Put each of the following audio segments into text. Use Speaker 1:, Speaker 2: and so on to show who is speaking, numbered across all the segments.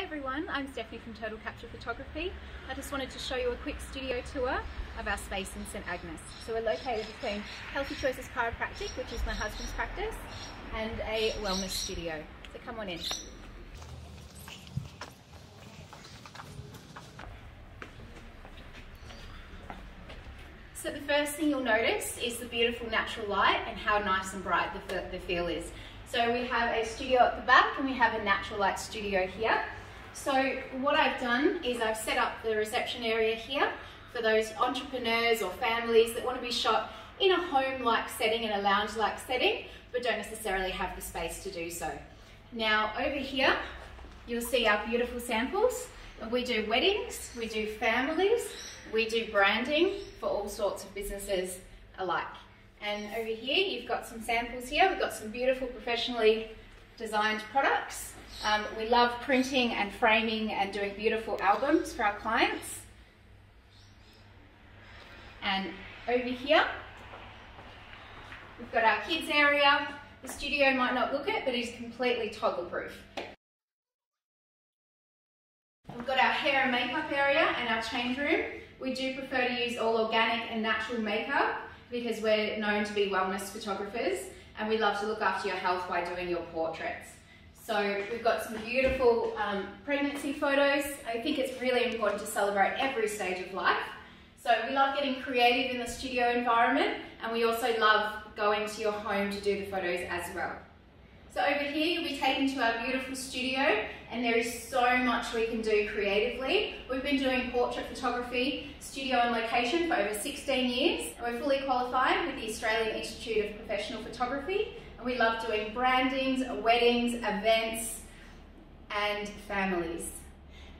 Speaker 1: Hi everyone, I'm Stephanie from Total Capture Photography. I just wanted to show you a quick studio tour of our space in St Agnes. So we're located between Healthy Choices Chiropractic, which is my husband's practice, and a wellness studio. So come on in. So the first thing you'll notice is the beautiful natural light and how nice and bright the, the feel is. So we have a studio at the back and we have a natural light studio here. So what I've done is I've set up the reception area here for those entrepreneurs or families that want to be shot in a home-like setting, in a lounge-like setting, but don't necessarily have the space to do so. Now over here, you'll see our beautiful samples. We do weddings, we do families, we do branding for all sorts of businesses alike. And over here, you've got some samples here. We've got some beautiful professionally designed products. Um, we love printing and framing and doing beautiful albums for our clients. And over here, we've got our kids area. The studio might not look it, but it's completely toggle proof. We've got our hair and makeup area and our change room. We do prefer to use all organic and natural makeup because we're known to be wellness photographers and we love to look after your health by doing your portraits. So we've got some beautiful um, pregnancy photos. I think it's really important to celebrate every stage of life. So we love getting creative in the studio environment and we also love going to your home to do the photos as well. So over here you'll be taken to our beautiful studio and there is so much we can do creatively. We've been doing portrait photography, studio and location for over 16 years and we're fully qualified with the Australian Institute of Professional Photography and we love doing brandings, weddings, events and families.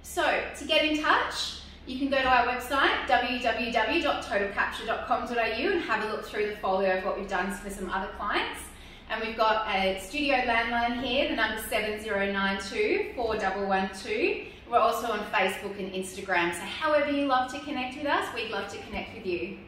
Speaker 1: So to get in touch, you can go to our website www.totalcapture.com.au and have a look through the folio of what we've done for some other clients. And we've got a studio landline here, the number 7092 4112. We're also on Facebook and Instagram, so however you love to connect with us, we'd love to connect with you.